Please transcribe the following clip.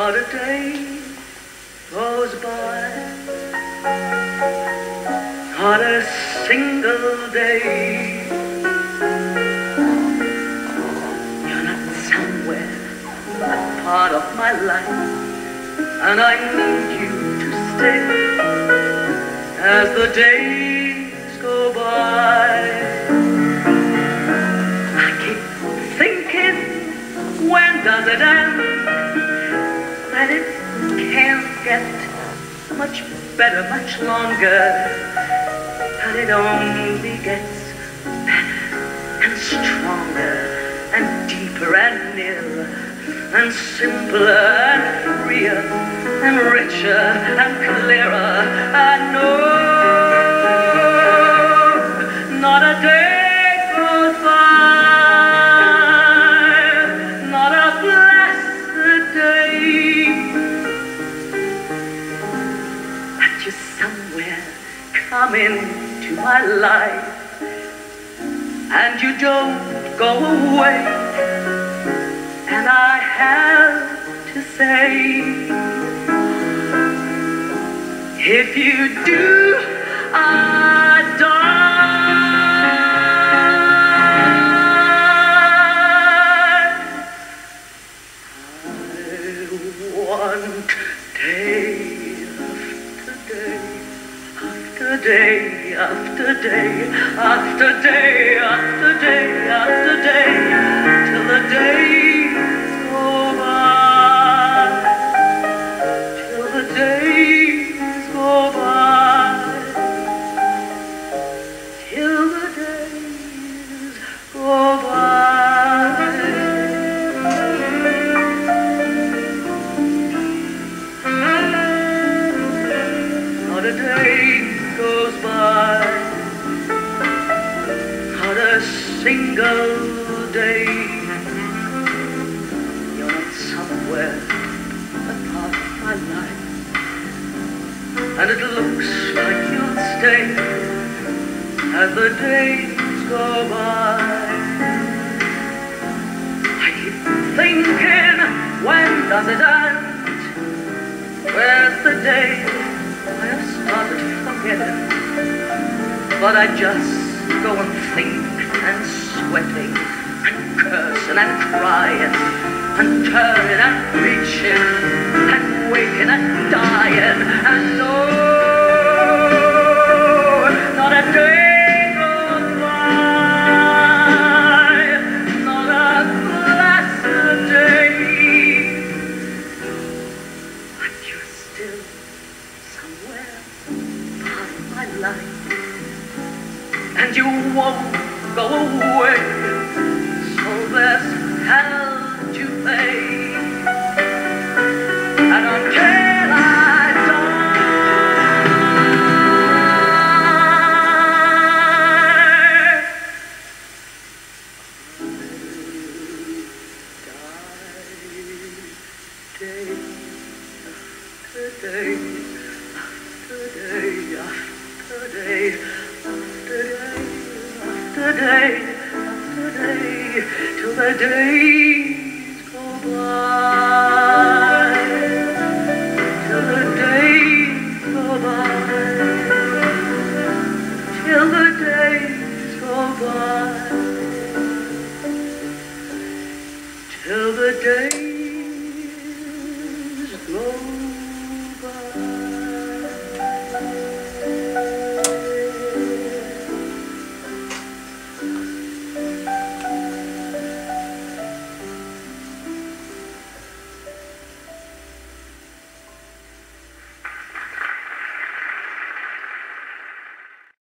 Not a day goes by, not a single day. You're not somewhere, a part of my life, and I need you to stay as the days go by. Much better, much longer. And it only gets better and stronger and deeper and nearer and simpler and freer and richer and clearer. And no, come into my life and you don't go away. And I have to say if you do I after day, after day, after day, after day, after day, till the days single day. You're not somewhere a part of my life, and it looks like you'll stay as the days go by. I keep thinking, when does it end? Where's the day I have started forgetting? But I just go and think and sweating and cursing and crying and turning and reaching and waking and dying and no, not a day. And you won't go away. So there's hell to pay, and until I die. Day after day after day after day after day after day till the days go by. Till the days go by. Till the days go by. Till the days